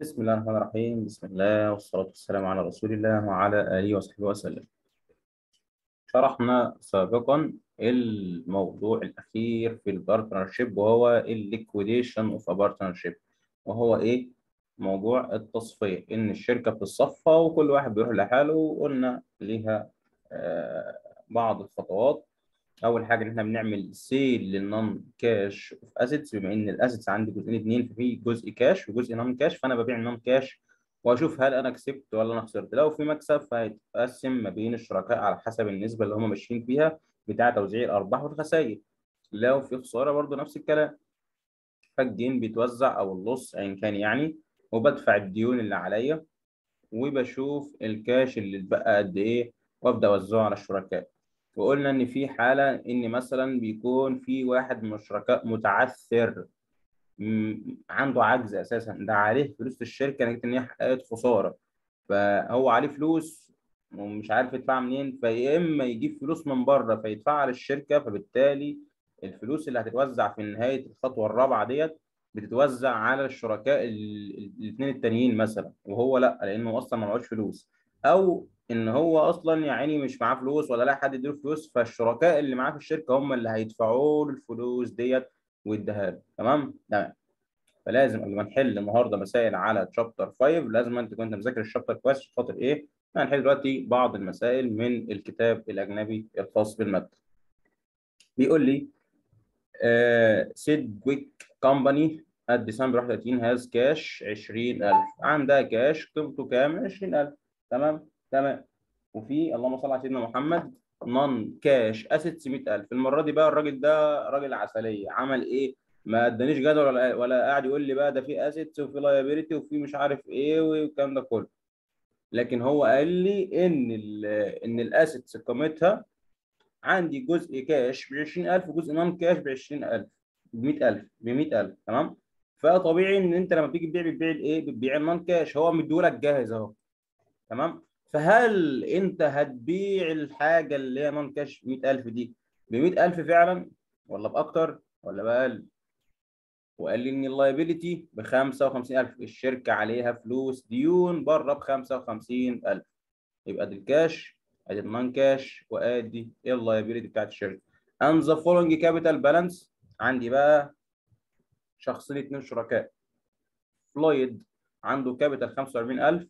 بسم الله الرحمن الرحيم. بسم الله والصلاة والسلام على رسول الله وعلى آله وصحبه وسلم. شرحنا سابقا الموضوع الأخير في ال partnership وهو ال liquidation of partnership وهو إيه؟ موضوع التصفية إن الشركة بتتصفى وكل واحد بيروح لحاله وقلنا ليها آه بعض الخطوات. أول حاجة إن إحنا بنعمل sale لل non-cash of assets بما إن ال assets عندي جزئين اثنين ففي جزء كاش وجزء non-cash فأنا ببيع ال non-cash وأشوف هل أنا كسبت ولا أنا خسرت. لو في مكسب فهيتقسم ما بين الشركاء على حسب النسبة اللي هم ماشيين فيها بتاع توزيع الأرباح والخسائر. لو في خسارة برضه نفس الكلام. فال gain بيتوزع أو ال loss ايا كان يعني. وبدفع الديون اللي عليا. وبشوف الكاش اللي اتبقى قد إيه وأبدأ أوزعه على الشركاء. وقلنا إن في حالة إن مثلا بيكون في واحد من الشركاء متعثر عنده عجز أساسا ده عليه فلوس الشركة نتيجه ان هي حققت خسارة. فهو عليه فلوس ومش عارف يدفع منين فيا إما يجيب فلوس من بره فيدفعها للشركة فبالتالي الفلوس اللي هتتوزع في نهاية الخطوة الرابعة ديت بتتوزع على الشركاء الاثنين التانيين مثلا وهو لأ لأنه أصلا ما معهوش فلوس. أو إن هو أصلا يا عيني مش معاه فلوس ولا لا حد يديله فلوس فالشركاء اللي معاه في الشركة هم اللي هيدفعوا له الفلوس ديت ويديها له. تمام؟ تمام. فلازم قبل ما نحل النهارده مسائل على chapter 5 لازم أنت كنت مذاكر ال chapter كويس عشان خاطر إيه؟ هنحل دلوقتي بعض المسائل من الكتاب الأجنبي الخاص بالمادة. بيقول لي سيد كويك company at December 31 has cash 20000 عندها كاش قيمته كام؟ 20000 تمام؟ تمام. وفي اللهم صل على سيدنا محمد non-cash assets 100000 المرة دي بقى الراجل ده راجل عسلية. عمل إيه؟ ما ادانيش جدول ولا ولا قاعد يقول لي بقى ده في assets وفي liability وفي مش عارف إيه والكلام ده كله. لكن هو قال لي إن ال إن ال assets قيمتها عندي جزء كاش ب 20000 وجزء non-cash ب 20000 ب 100000 ب 100000 تمام؟ فطبيعي إن أنت لما تيجي تبيع بتبيع الإيه؟ بتبيع ال non-cash هو مديهولك جاهز أهو. تمام؟ فهل انت هتبيع الحاجة اللي هي non-cash 100000 دي ب 100000 فعلا ولا بأكتر ولا بأقل؟ وقال لي إن ال liability ب 55000 الشركة عليها فلوس ديون بره ب 55000 يبقى دي الكاش أدي ال non-cash وأدي ال liability بتاعت الشركة. And the following capital balance عندي بقى شخصين اتنين شركاء. فلويد عنده capital 45000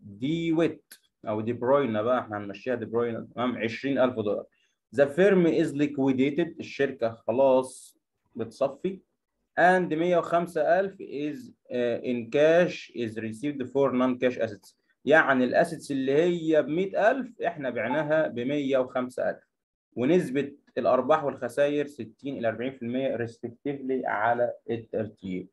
دي ويت أو دي بروينا بقى إحنا هنمشيها دي بروينا تمام؟ 20000 دولار. the firm is liquidated الشركة خلاص بتصفي. And 105000 is uh, in cash is received for non cash assets. يعني ال assets اللي هي ب 100000 إحنا بعناها ب 105000 ونسبة الأرباح والخسائر 60 إلى 40% respectively على الترتيب.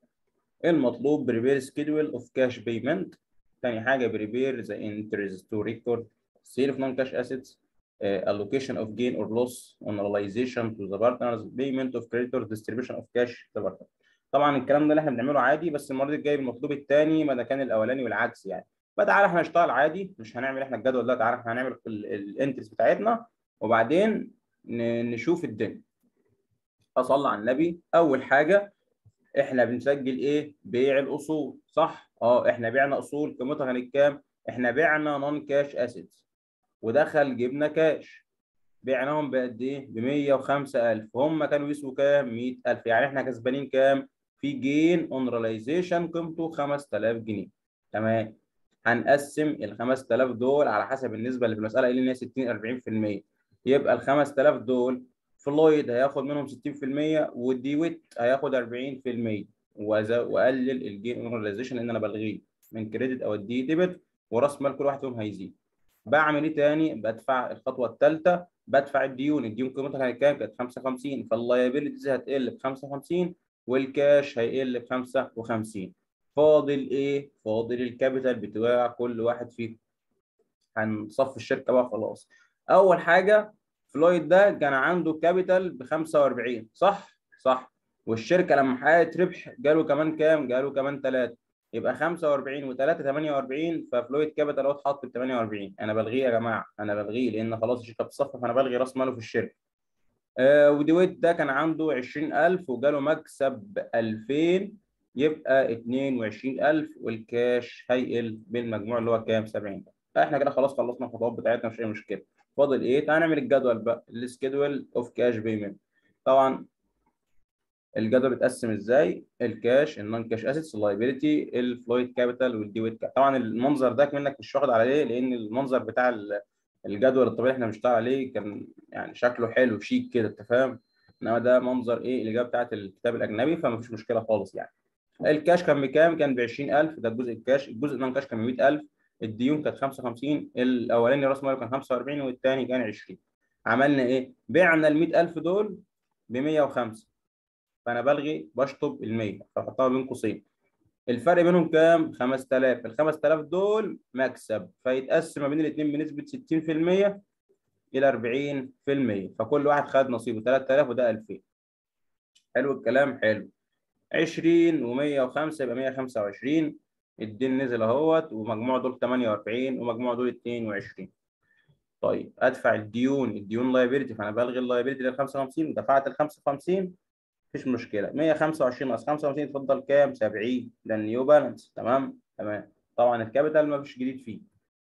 المطلوب prepare schedule of cash payment ثاني حاجة prepare the entries to record sale of non-cash assets allocation of gain or loss on realization to the partners payment of creditors distribution of cash to the partners طبعا الكلام ده اللي إحنا بنعمله عادي بس المرة دي جاي المطلوب الثاني ما ده كان الأولاني والعكس يعني. فتعالى إحنا نشتغل عادي مش هنعمل إحنا الجدول ده تعالى إحنا هنعمل ال entries بتاعتنا وبعدين نشوف الدنيا. أصلي على النبي أول حاجة إحنا بنسجل إيه؟ بيع الأصول. صح؟ آه إحنا بعنا اصول قيمتها كانت كام إحنا بعنا non-cash assets ودخل جبنا كاش بعناهم بقد إيه؟ ب 105000 هم كانوا يسووا كام؟ 100000 يعني إحنا كسبانين كام؟ في gain on realization قيمته 5000 جنيه. تمام. هنقسم ال 5000 دول على حسب النسبة اللي في المسألة اللي هي 60 40% يبقى ال 5000 دول فلويد هياخد منهم 60% والديويت هياخد 40% واقلل ال gain on realization لأن أنا بلغيه. من credit أودي debit وراس مال كل واحد فيهم هيزيد. بعمل إيه تاني؟ بدفع الخطوة الثالثه بدفع الديون. الديون قيمتها كانت كام؟ كانت 55 فال liabilities هتقل ب 55 والكاش هيقل ب 55 فاضل إيه؟ فاضل ال capital بتاع كل واحد فيهم هنصفي الشركة بقى خلاص أول حاجة فلويد ده كان عنده capital ب 45 صح؟ صح. والشركة لما حققت ربح جاله كمان كام؟ جاله كمان 3 يبقى 45 و3 48 ففلويد capital اهو اتحط ب 48 أنا بلغيه يا جماعة أنا بلغيه لأن خلاص الشركة بتصفى فأنا بلغي رأس ماله في الشركة. آه وديويت ده كان عنده 20000 وجاله مكسب 2000 يبقى 22000 والكاش هيقل بالمجموع اللي هو كام؟ 70 إحنا كده خلاص خلصنا الخطوات بتاعتنا مش أي مشكلة. فاضل إيه؟ تعالى نعمل الجدول بقى ال schedule of cash payment طبعا الجدول بيتقسم إزاي؟ ال cash ال non-cash assets ال liability الفلويد capital والديويت طبعا المنظر ده منك مش واخد على ليه لأن المنظر بتاع الجدول الطبيعي إحنا بنشتغل عليه كان يعني شكله حلو شيك كده أنت فاهم؟ إنما ده منظر إيه؟ الإجابة بتاعت الكتاب الأجنبي فما فيش مشكلة خالص يعني. الكاش كان بكام؟ كان ب 20000 ده الجزء الكاش الجزء ال non-cash كان ب 100000 الديون كانت 55 الأولاني راس ماله كان 45 والثاني كان 20 عملنا إيه؟ بعنا ال 100000 دول ب 105 فأنا بلغي بشطب ال 100 فأحطها بين قوسين. الفرق بينهم كام؟ 5000 ال 5000 دول مكسب فيتقسم ما بين الاثنين بنسبة 60% إلى 40% فكل واحد خد نصيبه 3000 وده 2000 حلو الكلام حلو. 20 و105 يبقى 125 الدين نزل أهوت ومجموع دول 48 ومجموع دول 22 طيب أدفع الديون الديون liability فأنا بلغي ال liability لل 55 دفعت ال 55 مفيش مشكلة. 125 ناقص 55 يتفضل كام؟ 70 ده ال new balance. تمام؟ تمام. طبعا ال capital مفيش جديد فيه.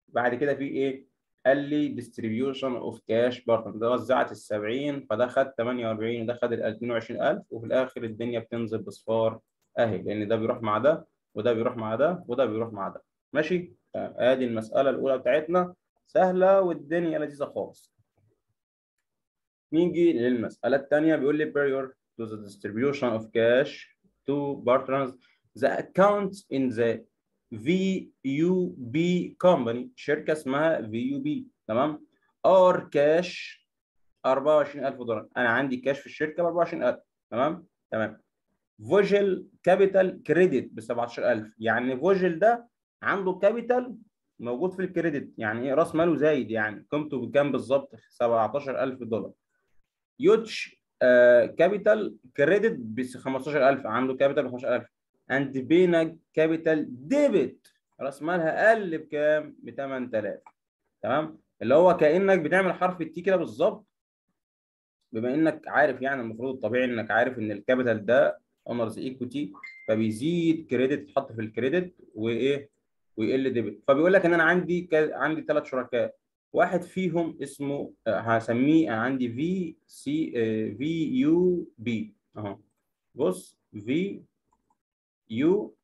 بعد كده في إيه؟ قال لي distribution of cash partner ده وزعت ال 70 فده خد 48 وده خد ال 22000 وفي الآخر الدنيا بتنزل بصفار أهي لأن ده بيروح مع ده وده بيروح مع ده وده بيروح مع ده. ماشي؟ ادي المسألة الأولى بتاعتنا. سهلة والدنيا لذيذة خالص. نيجي للمسألة الثانية بيقول لي prior to the distribution of cash to partners the account in the VUB company. شركة اسمها VUB تمام؟ are cash 24000 دولار. أنا عندي كاش في الشركة ب 24000 تمام؟ تمام. فوجل capital credit ب 17000 يعني فوجل ده عنده capital موجود في ال credit. يعني إيه؟ رأس ماله زايد يعني. قيمته بكام بالظبط؟ 17000 دولار. يوتش capital credit ب 15000 عنده capital ب 15000 and بينا capital debit راس مالها قل بكام؟ ب 8000 تمام؟ اللي هو كأنك بتعمل حرف ال T كده بالظبط. بما إنك عارف يعني المفروض الطبيعي إنك عارف إن ال capital ده owner's equity فبيزيد credit يتحط في ال credit وإيه؟ ويقل debit فبيقول لك إن أنا عندي. عندي ثلاث شركاء. واحد فيهم اسمه هسميه أنا عندي V C في يو بي أهو. بص في يو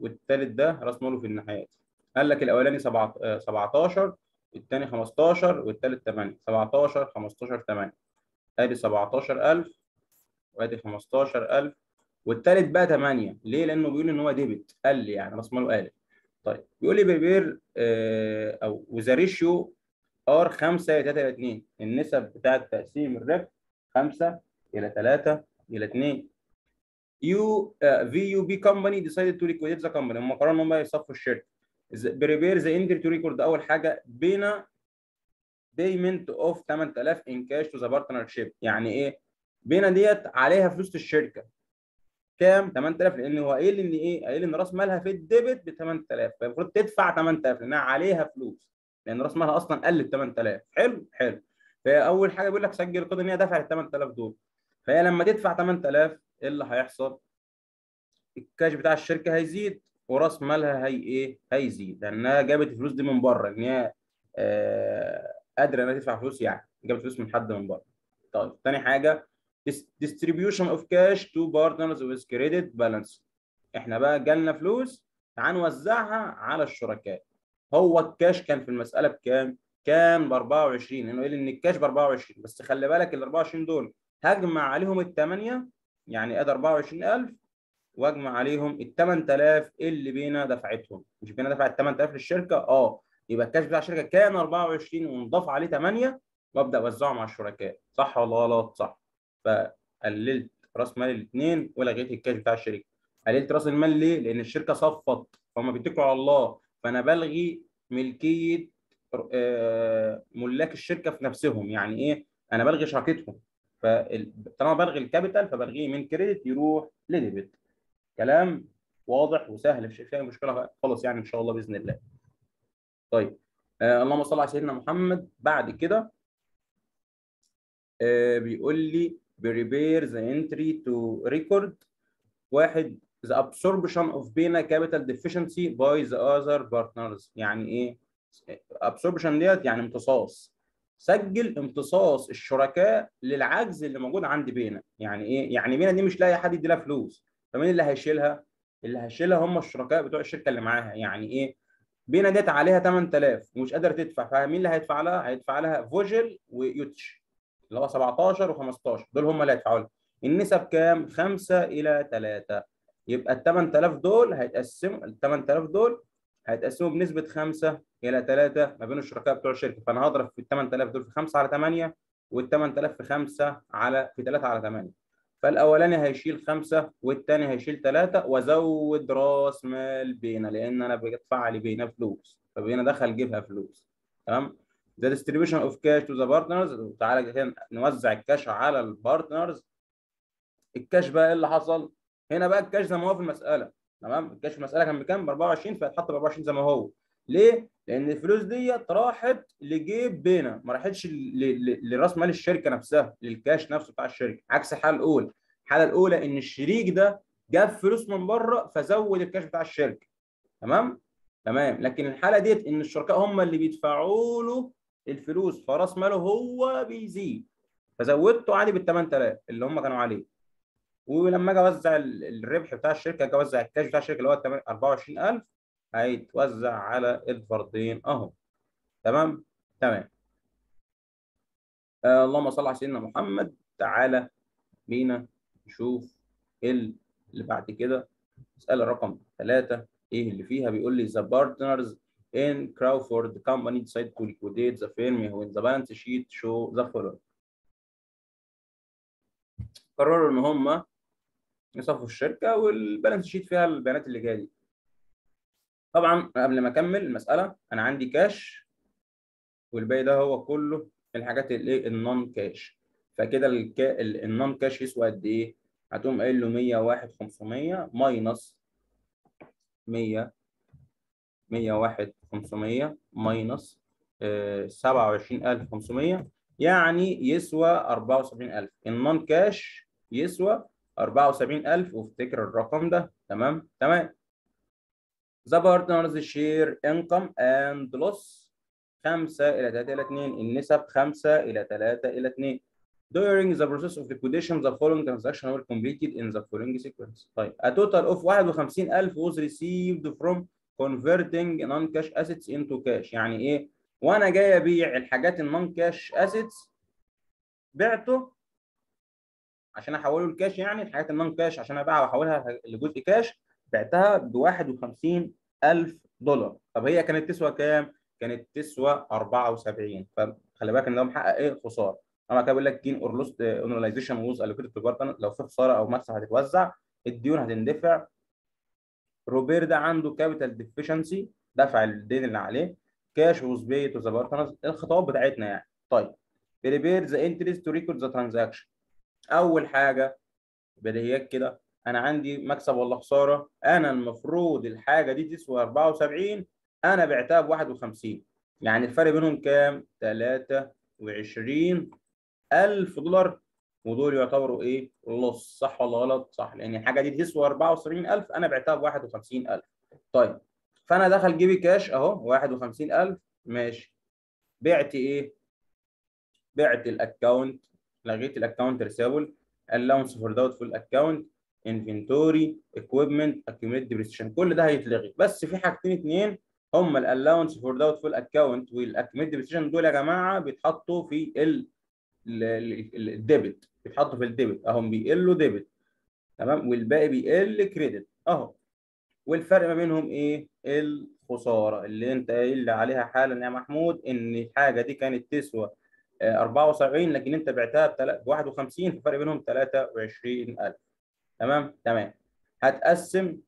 والثالث ده راس ماله في النهايات. قال لك الأولاني 17 الثاني 15 والثالث 8 17 15 8 أدي 17000 وأدي 15000 والثالث بقى 8 ليه؟ لأنه بيقول إن هو ديبت قل يعني راس ماله قل طيب بيقول لي بريبير آه أو وذا ريشيو are 5 إلى 3 إلى 2 النسب بتاعه تقسيم الربح 5 إلى 3 إلى 2 يو VUB company decided to liquidate the company هم قرروا إن هم يصفوا الشركة. prepare the entry to record أول حاجة بينا payment of 8000 in cash to the partnership يعني إيه؟ بينا ديت عليها فلوس الشركة. كام؟ 8000 لأن هو قايل إن إيه؟ قايل إن رأس مالها في ال debit ب 8000 فالمفروض تدفع 8000 لأنها عليها فلوس. لأن راس مالها أصلا قل ب 8000 حلو؟ حلو. فاول حاجة بيقول لك سجل قيد ان هي دفعت ال 8000 دول. فهي لما تدفع 8000 إيه اللي هيحصل؟ الكاش بتاع الشركة هيزيد وراس مالها هي إيه؟ هيزيد. لانها جابت الفلوس دي من بره. إن هي آه قادرة إنها تدفع فلوس يعني. جابت فلوس من حد من بره. طيب ثاني حاجة distribution of cash to partners with credit balance. إحنا بقى جالنا فلوس تعال نوزعها على الشركاء هو الكاش كان في المسألة بكام؟ كان ب 24 لأنه قال إن الكاش ب 24 بس خلي بالك ال 24 دول هجمع عليهم الثمانيه يعني أدي 24000 واجمع عليهم ال 8000 اللي بينا دفعتهم. مش بينا دفعت 8000 للشركة؟ آه. يبقى الكاش بتاع الشركة كان 24 ونضاف عليه 8 وأبدأ أوزعه مع الشركاء. صح ولا غلط؟ صح. فقللت راس مال الاثنين ولغيت الكاش بتاع الشركة. قللت راس المال ليه؟ لأن الشركة صفت. فهم بيتكلوا على الله. فأنا بلغي ملكية ملاك الشركة في نفسهم. يعني إيه؟ أنا بلغي شراكتهم فطالما بلغي ال capital فبلغيه من credit يروح ل debit. كلام واضح وسهل. مش فيها مشكلة خالص يعني إن شاء الله بإذن الله. طيب. آه اللهم صل على سيدنا محمد. بعد كده آه بيقول لي prepare the entry to record واحد the absorption of بينا capital deficiency by the other partners. يعني إيه؟ absorption ديت يعني امتصاص. سجل امتصاص الشركاء للعجز اللي موجود عند بينا. يعني إيه؟ يعني بينا دي مش لاقي حد يدي لها فلوس. فمين اللي هيشيلها؟ اللي هيشيلها هم الشركاء بتوع الشركة اللي معاها. يعني إيه؟ بينا ديت عليها 8000 ومش قادرة تدفع. فمين اللي هيدفع لها؟ هيدفع لها فوجل ويوتش اللي هو 17 و15 دول هم اللي هيدفعوا لها. النسب كام؟ 5 إلى 3 يبقى ال 8000 دول هيتقسموا ال 8000 دول هيتقسموا بنسبة 5 إلى 3 ما بين الشركاء بتوع الشركة. فأنا هضرب في ال 8000 دول في 5 على 8 وال 8000 في 5 على في 3 على 8 فالأولاني هيشيل 5 والثاني هيشيل 3 وأزود راس مال بينا لأن أنا بدفع لي بينا فلوس. فبينا دخل جيبها فلوس. تمام؟ The distribution of cash to the partners. تعالى نوزع الكاش على ال partners ال cash بقى إيه اللي حصل؟ هنا بقى الكاش زي ما هو في المسألة تمام؟ الكاش في المسألة كان بكام؟ ب 24 فهيتحط ب 24 زي ما هو. ليه؟ لأن الفلوس ديت راحت لجيب بينا ما راحتش لرأس مال الشركة نفسها للكاش نفسه بتاع الشركة. عكس الحالة الأولى. الحالة الأولى إن الشريك ده جاب فلوس من بره فزود الكاش بتاع الشركة. تمام؟ تمام. لكن الحالة ديت إن الشركاء هم اللي بيدفعوا له الفلوس فرأس ماله هو بيزيد. فزودته عادي بال 8000 اللي هم كانوا عليه. ولما أجي اوزع الربح بتاع الشركة أجي اوزع الكاش بتاع الشركة اللي هو 24000 هيتوزع على الفردين اهو. تمام؟ تمام. آه اللهم صل على سيدنا محمد. تعالى بينا نشوف اللي بعد كده. مسألة رقم ثلاثة إيه اللي فيها؟ بيقول لي the partners in Crawford company decide to liquidate the firm when the balance sheet show the following. قرروا إن هم يصفوا الشركة والبالانس شيت فيها البيانات اللي جاية دي. طبعا قبل ما أكمل المسألة أنا عندي كاش والباقي ده هو كله الحاجات الايه ال non-cash فكده الكا... ال non-cash يسوى قد إيه؟ هتقوم قايل له 101 500 minus 100 101 500 minus 27500 يعني يسوى 74000 ال non-cash يسوى 74000 وافتكر الرقم ده تمام تمام The partners share income and loss 5 إلى 3 إلى 2 النسب 5 إلى 3 إلى 2 During the process of liquidation the following transaction were completed in the following sequence طيب a total of 51000 was received from converting non-cash assets into cash يعني إيه وأنا جاي أبيع الحاجات النون كاش assets بعته عشان أحوله لكاش يعني الحاجات النون كاش عشان أبيعها وأحولها لجزء كاش بعتها ب 51000 دولار. طب هي كانت تسوى كام؟ كانت تسوى 74 فخلي بالك إن ده محقق إيه؟ خسارة. أنا كده بقول لك gain or loss on realization was allocated to لو في خسارة أو مكسب هتتوزع. الديون هتندفع. روبير ده عنده capital deficiency دفع الدين اللي عليه. cash was paid to the الخطوات بتاعتنا يعني. طيب. prepare the entries to record the transaction أول حاجة بديهيات كده أنا عندي مكسب ولا خسارة أنا المفروض الحاجة دي تسوى 74 أنا بعتها ب 51 يعني الفرق بينهم كام؟ 23 ألف دولار. ودول يعتبروا إيه؟ loss صح ولا غلط؟ صح لأن الحاجة دي تسوى 74000 أنا بعتها ب 51000 طيب فأنا دخل جيبي كاش أهو 51000 ماشي. بعت إيه؟ بعت ال account لغيت ال account receivable allowance for doubtful account inventory equipment accumulated depreciation كل ده هيتلغي. بس في حاجتين اتنين هم ال allowance for doubtful account وال accumulated depreciation دول يا جماعة بيتحطوا في ال ال debit بيتحطوا في ال debit اهم بيقلوا debit تمام؟ والباقي بيقل credit أهو. والفرق ما بينهم إيه؟ الخسارة اللي أنت قايل عليها حالا يا محمود إن الحاجة دي كانت تسوى 74 لكن أنت بعتها ب 51 في فرق بينهم 23000 تمام؟ تمام. هتقسم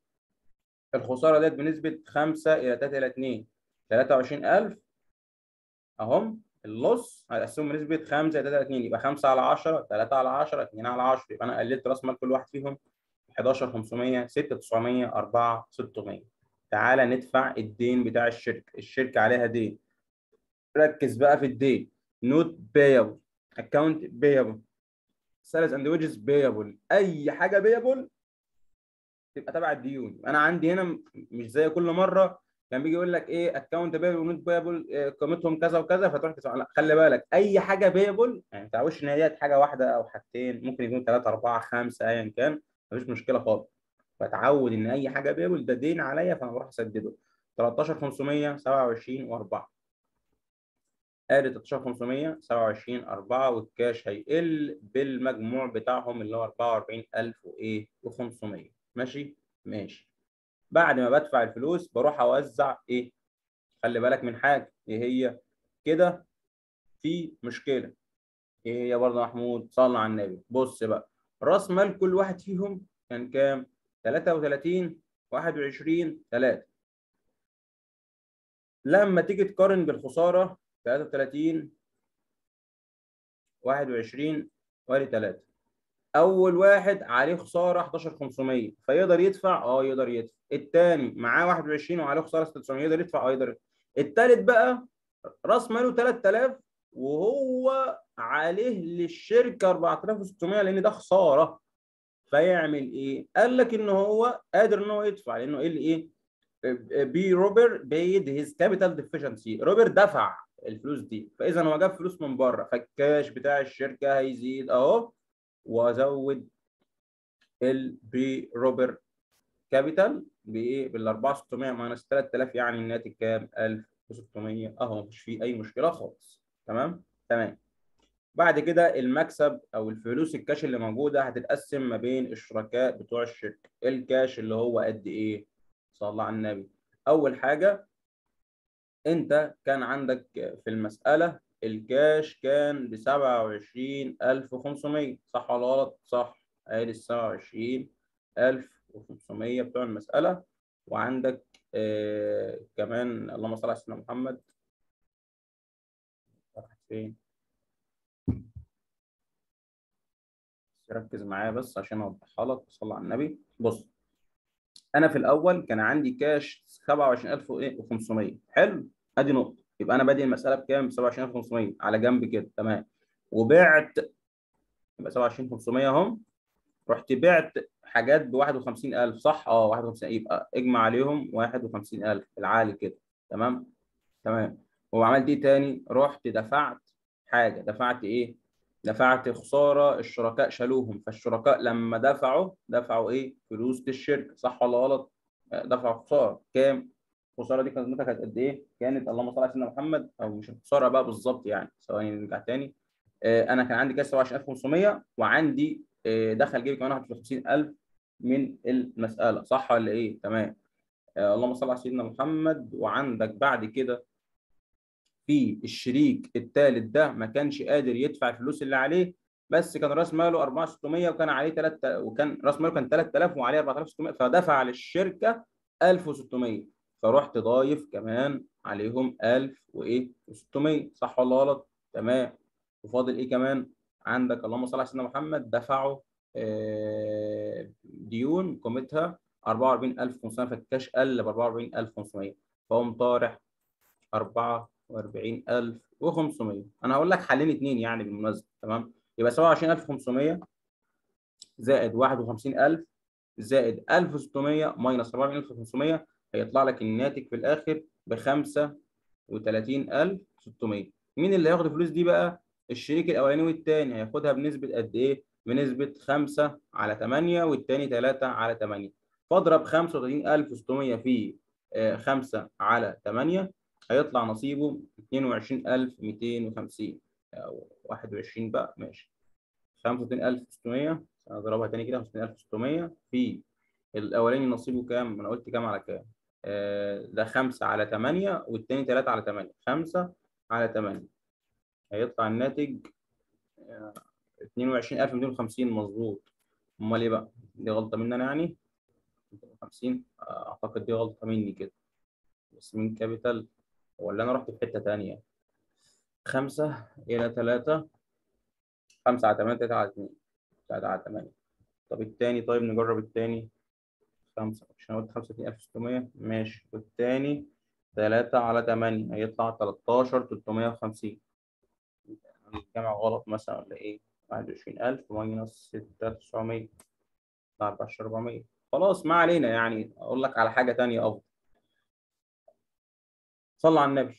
الخسارة ديت بنسبة 5 إلى 3 إلى 2 23000 أهم اللص هتقسمه بنسبة 5 إلى 3 إلى 2 يبقى 5 على 10 3 على 10 2 على 10 يبقى أنا قللت راس مال كل واحد فيهم 11500 6900 4 600 تعالى ندفع الدين بتاع الشركة. الشركة عليها دين. ركز بقى في الدين. نوت payable account payable salaries and wages payable أي حاجة payable تبقى تبع الديون. أنا عندي هنا مش زي كل مرة كان بيجي يقول لك إيه account payable و note payable قيمتهم كذا وكذا فتروح تسمع لا خلي بالك أي حاجة payable يعني ما تعوش إن هي حاجة واحدة أو حاجتين ممكن يكون ثلاثة أربعة خمسة ايا كان مفيش مشكلة خالص. فتعود إن أي حاجة payable ده دين عليا فأنا بروح أسدده. 13500 27 و4 ادي 13500 27 4 والكاش هيقل بالمجموع بتاعهم اللي هو 44000 وإيه و500 ماشي؟ ماشي. بعد ما بدفع الفلوس بروح أوزع إيه؟ خلي بالك من حاجة إيه هي؟ كده في مشكلة. إيه هي برضه محمود؟ صلى على النبي. بص بقى رأس مال كل واحد فيهم كان كام؟ 33 21 3 لما تيجي تقارن بالخسارة 33 21 وادي 3 أول واحد عليه خسارة 11500 فيقدر يدفع؟ آه يقدر يدفع. الثاني معاه 21 وعليه خسارة 600 يقدر يدفع؟ آه يقدر الثالث بقى راس ماله 3000 وهو عليه للشركة 4600 لأن ده خسارة. فيعمل إيه؟ قال لك إن هو قادر إن هو يدفع لأنه إيه؟ بي روبر paid his capital deficiency روبر دفع. الفلوس دي. فإذا هو جاب فلوس من بره فالكاش بتاع الشركة هيزيد أهو وأزود البي روبر capital بايه بال 4600 minus 3000 يعني الناتج كام؟ 1600 أهو مفيش فيه أي مشكلة خالص. تمام؟ تمام. بعد كده المكسب أو الفلوس الكاش اللي موجودة هتتقسم ما بين الشركاء بتوع الشركة. الكاش اللي هو قد إيه؟ صلى الله على النبي. أول حاجة انت كان عندك في المسألة الكاش كان ب 27500 صح ولا غلط؟ صح. ادي ال 27500 بتوع المسألة. وعندك آه كمان اللهم صل على سيدنا محمد. راحت فين؟ ركز معايا بس عشان اوضحها لك صلى على النبي. بص أنا في الأول كان عندي كاش 27500 حلو. أدي نقطة. يبقى أنا بادئ المسألة بكام؟ ب 27500 على جنب كده. تمام. وبعت. يبقى 27500 اهم رحت بعت حاجات ب 51000 صح؟ آه 51 يبقى إجمع عليهم 51000 العالي كده. تمام؟ تمام. وعملت إيه تاني؟ رحت دفعت حاجة. دفعت إيه؟ دفعت خسارة الشركاء شالوهم. فالشركاء لما دفعوا دفعوا إيه؟ فلوس للشركة. صح ولا غلط؟ دفعوا خسارة. كام؟ الخسارة دي كانت كانت قد إيه؟ كانت اللهم صل على سيدنا محمد أو مش الخسارة بقى بالظبط يعني. ثواني نرجع تاني. أنا كان عندي كاس 27500 وعندي دخل جيبي كمان 51000 من المسألة. صح ولا إيه؟ تمام. اللهم صل على سيدنا محمد وعندك بعد كده في الشريك الثالث ده ما كانش قادر يدفع الفلوس اللي عليه بس كان راس ماله 4600 وكان عليه 3 وكان راس ماله كان 3000 وعليه 4600 فدفع للشركة 1600 فرحت ضايف كمان عليهم 1000 وإيه و600 صح ولا غلط؟ تمام. وفاضل إيه كمان؟ عندك اللهم صل على سيدنا محمد دفعوا ديون قيمتها 44500 فالكاش قل ب 44500 فقوم طارح 44500 أنا هقول لك حلين اثنين يعني بالمناسبة تمام؟ يبقى 27500 زائد 51000 زائد 1600 ماينس 44500 هيطلع لك الناتج في الآخر ب 35600 مين اللي هياخد الفلوس دي بقى؟ الشريك الأولاني والثاني هياخدها بنسبة قد إيه؟ بنسبة 5 على 8 والثاني 3 على 8 فاضرب 35600 في 5 على 8 هيطلع نصيبه 22250 أو 21 بقى ماشي. 35600 اضربها تاني كده 55600 في الأولاني نصيبه كام؟ أنا قلت كام على كام؟ آه ده 5 على 8 والتاني 3 على 8 5 على 8 هيطلع الناتج آه 22250 مظبوط. أمال إيه بقى؟ دي غلطة مني أنا يعني؟ 250 آه أعتقد دي غلطة مني كده. بس من كابيتال ولا أنا رحت في حتة ثانية 5 إلى 3 5 على 8 3 على 2 3 على 8 طب الثاني طيب نجرب الثاني 5 عشان قلت 35600 ماشي. والثاني 3 على 8 هيطلع 13 350 الجمع غلط مثلا ولا إيه؟ 21000 ماينس 6 900 14 400 خلاص ما علينا يعني. أقول لك على حاجة ثانية أفضل. صلى على النبي.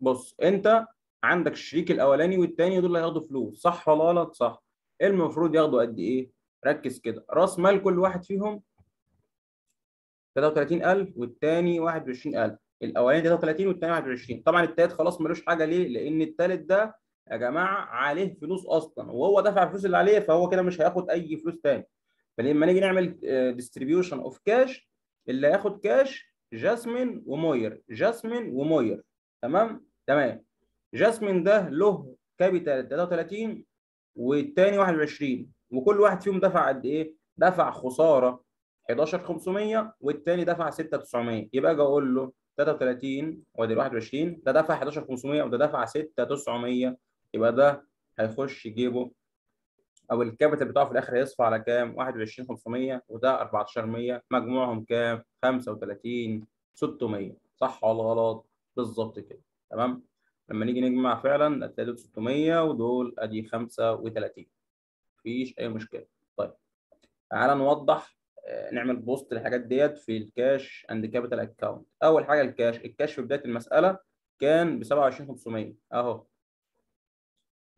بص انت عندك الشريك الأولاني والثاني دول هياخدوا فلوس صح ولا غلط؟ صح. المفروض ياخدوا قد إيه؟ ركز كده. رأس مال كل واحد فيهم 33000 والثاني 21000 الأولاني 33 والثاني 21 طبعا الثالث خلاص ملوش حاجة ليه؟ لأن الثالث ده يا جماعة عليه فلوس أصلا وهو دفع الفلوس اللي عليه فهو كده مش هياخد أي فلوس ثاني فلما نيجي نعمل distribution of cash اللي هياخد كاش جاسمين وموير. جاسمين وموير. تمام؟ تمام. جاسمين ده له capital 33 والثاني 21 وكل واحد فيهم دفع قد إيه؟ دفع خسارة 11500 والثاني دفع 6900 يبقى أجي أقول له 33 وأدي 21 ده دفع 11500 وده دفع 6900 يبقى ده هيخش جيبه أو الكابيتال بتاعه في الآخر هيصفى على كام؟ 21500 وده 14100 مجموعهم كام؟ 35 600 صح ولا غلط؟ بالظبط كده. تمام؟ لما نيجي نجمع فعلا هتلاقي دول 600 ودول أدي 35 مفيش أي مشكلة. طيب تعالى نوضح نعمل post للحاجات ديت في ال cash and capital account أول حاجة ال cash. ال cash في بداية المسألة كان ب 27500 أهو.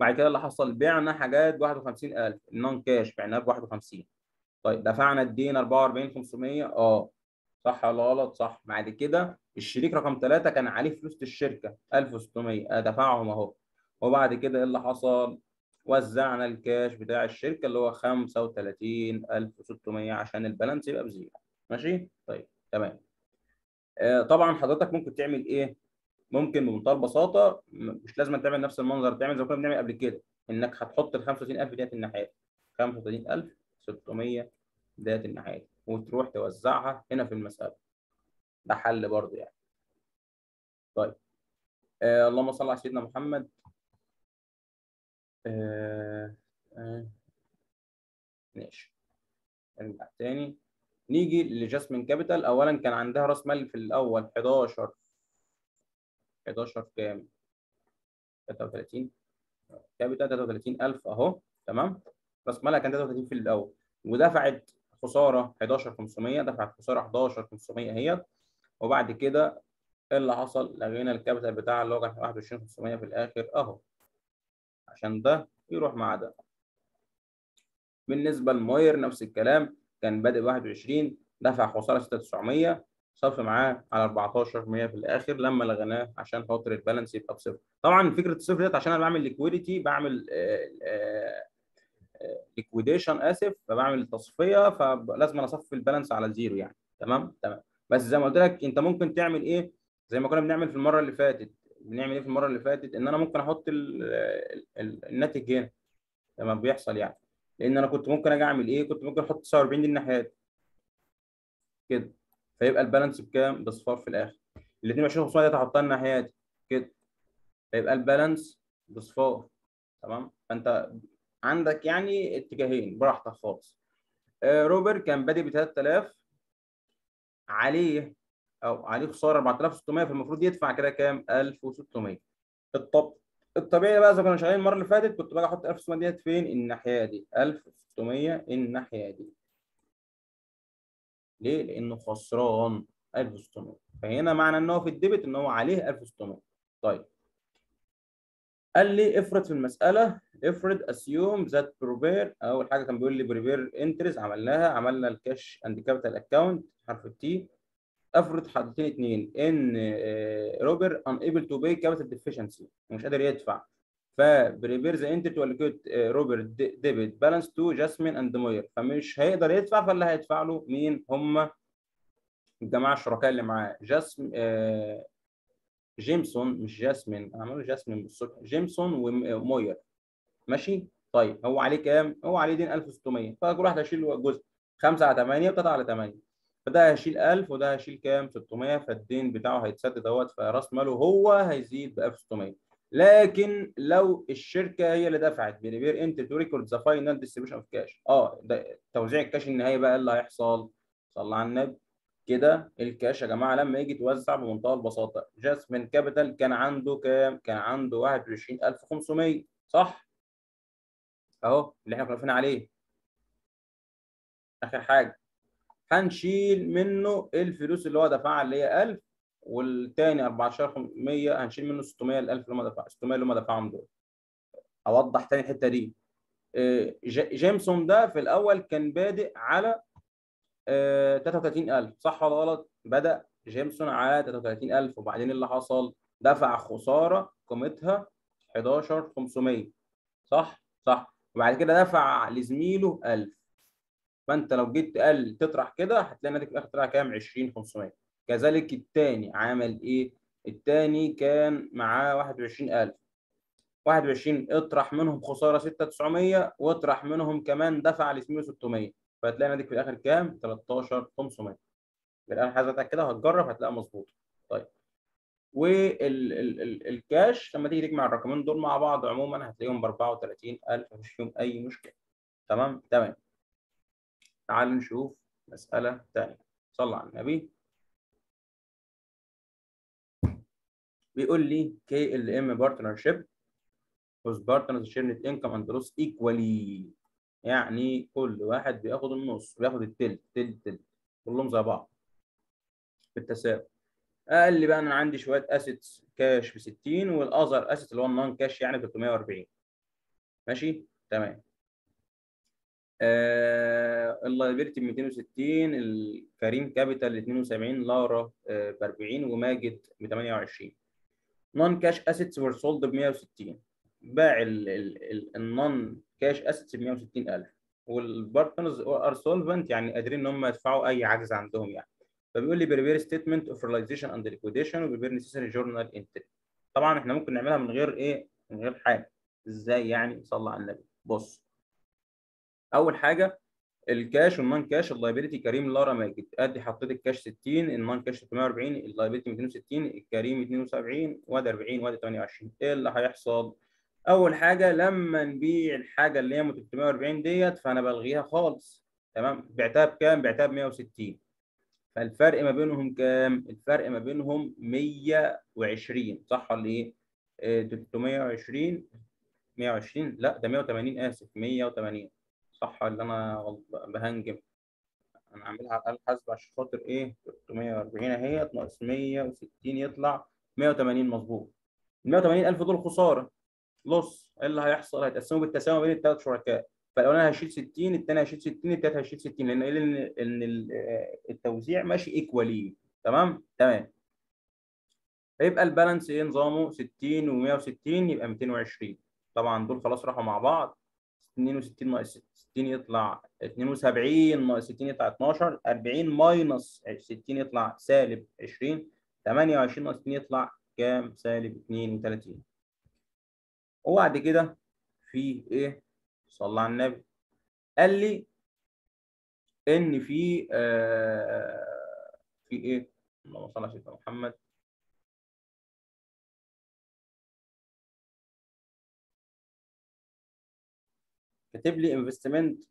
بعد كده اللي حصل بعنا حاجات ب 51000 ال non-cash بعناها ب 51 طيب دفعنا الدين 44500 آه. صح ولا غلط؟ صح. بعد كده الشريك رقم 3 كان عليه فلوس الشركة 1600 دفعهم أهو. وبعد كده إيه اللي حصل؟ وزعنا الكاش بتاع الشركة اللي هو 35600 عشان ال balance يبقى ب zero. ماشي؟ طيب تمام. آه طبعا حضرتك ممكن تعمل إيه؟ ممكن بمنتهى البساطة مش لازم تعمل نفس المنظر تعمل زي ما كنا بنعمل قبل كده إنك هتحط ال 35000 ديت الناحية 35600 ديت الناحية وتروح توزعها هنا في المسألة. ده حل برضه يعني. طيب. آه اللهم صل على سيدنا محمد. آه آه ماشي. نرجع تاني. نيجي لجاسمين capital. اولا كان عندها راس مال في الأول 11 11 كام؟ 33 capital 33000 أهو تمام؟ راس مالها كان 33 في الأول. ودفعت خسارة 11500 دفعت خسارة 11500 هي. وبعد كده إيه اللي حصل؟ لغينا ال capital بتاعها اللي هو كان 21500 في الآخر أهو. عشان ده يروح مع ده بالنسبة لموير نفس الكلام كان بادئ 21 دفع خسارة 6900 صرف معاه على 14 100 في الآخر لما لغيناه عشان خاطر ال balance يبقى بصفر. طبعا فكرة الصفر ديت عشان أنا بعمل liquidity بعمل liquidation آسف فبعمل تصفية فلازم أصفي ال balance على zero يعني. تمام؟ تمام. بس زي ما قلت لك أنت ممكن تعمل إيه؟ زي ما كنا بنعمل في المرة اللي فاتت. بنعمل إيه في المرة اللي فاتت؟ إن أنا ممكن أحط ال ال الناتج هنا. لما بيحصل يعني. لأن أنا كنت ممكن أجي أعمل إيه؟ كنت ممكن أحط 49 دي الناحيات كده. فيبقى البالانس بكام؟ بصفار في الآخر. ال 22 500 دي هحطها الناحيات كده. فيبقى البالانس بصفار تمام؟ فأنت عندك يعني اتجاهين. براحتك خالص. آه روبر كان بادئ ب 3000 عليه أو عليه خسارة 4600 فالمفروض يدفع كده كام؟ 1600 الطب الطبيعي بقى ما كنا شغالين المرة اللي فاتت كنت باجي أحط 1600 ديت فين؟ الناحية دي. 1600 الناحية دي. ليه؟ لأنه خسران 1600 فهنا معنى إن هو في ال debit إن هو عليه 1600 طيب. قال لي افرض في المسألة افرض assume that prepare أول حاجة كان بيقول لي prepare entries عملناها عملنا ال cash and capital account حرف ال T افرض حاجتين اثنين إن روبر unable to pay capital deficiency مش قادر يدفع. ف prepare the entry to allocate روبر debit balance to جاسمين and موير. فمش هيقدر يدفع فاللي هيدفع له مين؟ هم الجماعة الشركاء اللي معاه. جاسم آه جيمسون مش جاسمين أنا عملوا جاسمين بالصبح جيمسون وموير ماشي؟ طيب هو عليه كام؟ هو عليه دين 1600 فكل واحد هيشيل جزء 5 على 8 و3 على 8 فده هيشيل 1000 وده هيشيل كام؟ 600 فالدين بتاعه هيتسدد أهوت فراس ماله هو هيزيد ب 1600 لكن لو الشركة هي اللي دفعت prepare entry to record the final distribution of cash. آه ده توزيع الكاش النهائي بقى اللي هيحصل. صلى على النبي. كده الكاش يا جماعة لما يجي يتوزع بمنتهى البساطة. جاسمين capital كان عنده كام؟ كان عنده 21500 صح؟ أهو اللي إحنا كنا واقفين عليه. آخر حاجة. هنشيل منه الفلوس اللي هو دفعها اللي هي 1000 والتاني 14500 هنشيل منه 600 ال 1000 اللي هم دفعوا 600 اللي هم دفعهم دول. أوضح تاني الحتة دي. آه، جيمسون ده في الأول كان بادئ على آه، 33000 صح ولا غلط؟ بدأ جيمسون على 33000 وبعدين اللي حصل؟ دفع خسارة قيمتها 11500 صح؟ صح. وبعد كده دفع لزميله 1000 فأنت لو جيت تقل تطرح كده هتلاقي الناتج في الآخر طلع كام؟ 20500 كذلك الثاني عمل إيه؟ الثاني كان معاه 21000 21 اطرح منهم خسارة 6900 واطرح منهم كمان دفع لزميله 600 فهتلاقي الناتج في الآخر كام؟ 13500 يبقى أنا حضرتك كده هتجرب هتلاقيها مظبوطه طيب. والكاش لما تيجي تجمع الرقمين دول مع بعض عموما هتلاقيهم ب 34000 مفيش فيهم أي مشكلة. تمام؟ تمام. تعال نشوف مسألة تانية. صلى على النبي. بيقول لي KLM partnership whose partners share net income and loss equally. يعني كل واحد بياخد النص بياخد التلت تلت تلت كلهم زي بعض بالتساوي. قال لي بقى أنا عندي شوية assets cash ب 60 وال other assets اللي هو ال non-cash يعني 340 ماشي؟ تمام. آه ال liability ب 260 الكريم capital 72 لارا آه ب 40 وماجد ب 28 non-cash assets were sold ب 160 باع ال non-cash assets ب 160000 وال partners are solvent يعني قادرين إن هم يدفعوا أي عجز عندهم يعني. فبيقول لي prepare statement of realization and liquidation و prepare necessary journal entry طبعا إحنا ممكن نعملها من غير إيه؟ من غير حاجة. إزاي يعني؟ صلى على النبي. بص. أول حاجة ال cash وال non-cash ال liability كريم لارا ماجد أدي حطيت الكاش 60 ال non-cash 340 ال liability 260 الكريم 72 وادي 40 وادي 28 إيه اللي هيحصل؟ أول حاجة لما نبيع الحاجة اللي هي 340 ديت فأنا بلغيها خالص. تمام؟ بعتها بكام؟ بعتها ب 160 فالفرق ما بينهم كام؟ الفرق ما بينهم 120 صح ولا إيه؟ 320 120 لا ده 180 آسف 180 صح ولا أنا بهنجم. أنا عاملها على الاله الحاسبه عشان خاطر إيه؟ 340 أهي ناقص 160 يطلع 180 مظبوط. ال 180000 دول خسارة. لص إيه اللي هيحصل؟ هيتقسموا بالتساوي بين الثلاث شركاء. فالاولاني هيشيل 60 الثاني هيشيل 60 الثالث هيشيل 60 لأن قايل ان إن التوزيع ماشي ايكوالي تمام؟ تمام. فيبقى البالانس إيه نظامه؟ 60 و160 يبقى 220 طبعا دول خلاص راحوا مع بعض. 62 ناقص 60 يطلع 72 ناقص 60 يطلع 12 40 ماينص 60 يطلع سالب 20 28 ناقص 2 يطلع كام؟ سالب 32 وبعد كده في إيه؟ صلى على النبي. قال لي إن في آه في إيه؟ اللهم صل على سيدنا محمد. كاتب لي investment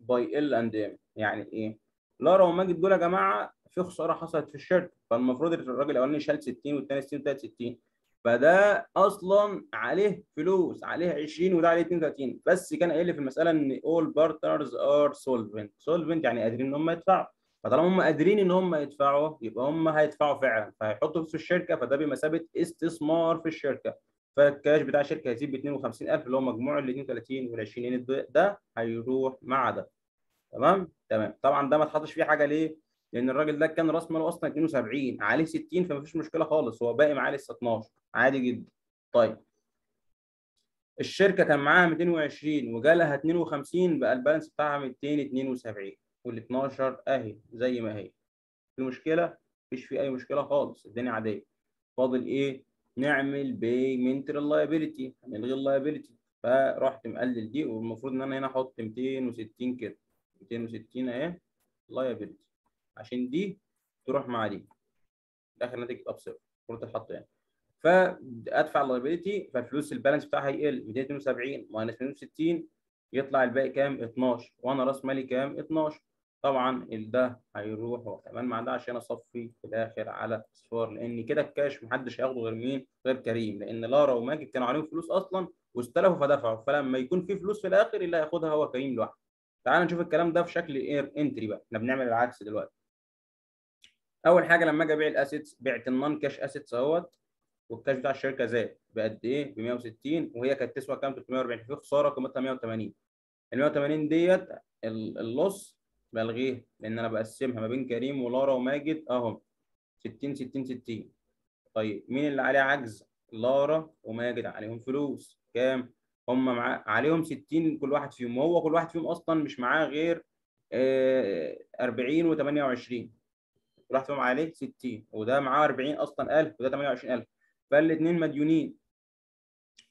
by L and M يعني إيه؟ لارا وماجد دول يا جماعة في خسارة حصلت في الشركة. فالمفروض الراجل الأولاني شال 60 والثاني 60 والثالث 60 فده أصلا عليه فلوس عليه 20 وده عليه 32 بس كان قايل لي في المسألة إن all partners are solvent. Solvent يعني قادرين إن هم يدفعوا. فطالما هم قادرين إن هم يدفعوا يبقى هم هيدفعوا فعلا. فهيحطوا فلوس في الشركة فده بمثابه استثمار في الشركة. فالكاش بتاع الشركة هيزيد ب 52000 اللي هو مجموع ال 32 وال 20 يونت ده هيروح مع ده. تمام؟ تمام. طبعا ده ما اتحطش فيه حاجة ليه؟ لأن الراجل ده كان راس ماله أصلا 72 عليه 60 فمفيش مشكلة خالص. هو باقي معاه لسه 12 عادي جدا. طيب. الشركة كان معاها 220 وجالها 52 بقى ال balance بتاعها 272 وال 12 أهي زي ما هي. في مشكلة؟ مفيش في أي مشكلة خالص. الدنيا عادية. فاضل إيه؟ نعمل payment لل liability هنلغي ال liability فرحت مقلل دي والمفروض إن أنا هنا أحط 260 كده 260 أهي liability عشان دي تروح مع دي. الآخر ناتج يبقى بصفر المفروض تتحط يعني فأدفع ال liability فالفلوس ال balance بتاعها هيقل 272 minus 260 يطلع الباقي كام؟ 12 وأنا راس مالي كام؟ 12 طبعا ده هيروح هو كمان مع ده عشان أصفي في الآخر على اصفار لأن كده الكاش محدش هياخده غير مين؟ غير كريم. لأن لارا وماجد كانوا عليهم فلوس أصلا واستلفوا فدفعوا. فلما يكون في فلوس في الآخر اللي هياخدها هو كريم لوحده. تعال نشوف الكلام ده في شكل journal entry بقى. إحنا بنعمل العكس دلوقتي. أول حاجة لما أجي أبيع ال assets بعت ال non-cash assets أهوت والكاش بتاع الشركة زاد. بقد إيه؟ ب 160 وهي كانت تسوى كام؟ 340 في خسارة قيمتها 180 ال 180 ديت ال loss بلغيها لأن أنا بقسمها ما بين كريم ولارا وماجد أهو. 60 60 60 طيب مين اللي عليه عجز؟ لارا وماجد عليهم فلوس. كام؟ هم مع... عليهم 60 كل واحد فيهم. وهو كل واحد فيهم أصلا مش معاه غير آه 40 و28 كل واحد فيهم عليه 60 وده معاه 40 أصلا 1000 وده 28000 فالاثنين مديونين.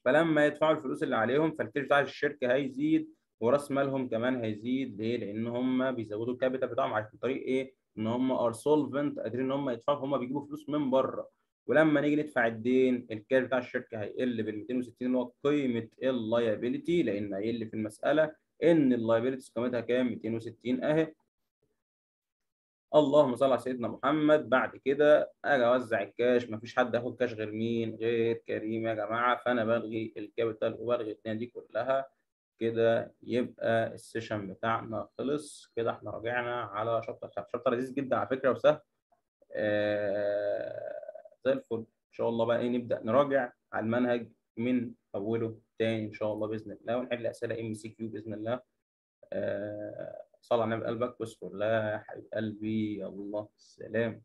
فلما يدفعوا الفلوس اللي عليهم فالكاش بتاع الشركة هيزيد. وراس مالهم كمان هيزيد ليه؟ لأن هم بيزودوا ال capital بتاعهم عن طريق إيه؟ إن هم are solvent قادرين إن هم يدفعوا هم بيجيبوا فلوس من بره ولما نيجي ندفع الدين الكاش بتاع الشركة هيقل بال 260 اللي هو قيمة اللايبيلتي لأن هيقل في المسألة إن ال liability قيمتها كام؟ 260 أهي اللهم صل على سيدنا محمد بعد كده أجي أوزع الكاش مفيش حد ياخد كاش غير مين؟ غير كريم يا جماعة فأنا بلغي الكابيتال وبلغي الدنيا دي كلها كده يبقى ال session بتاعنا خلص. كده إحنا رجعنا على chapter 5 chapter لذيذ جدا على فكرة وسهل. آه زي الفل. إن شاء الله بقى إيه نبدأ نراجع على المنهج من أوله تاني إن شاء الله بإذن الله ونحل أسئلة MCQ بإذن الله. آه صلى على النبي قلبك واذكر لا يا حبيب قلبي. الله السلام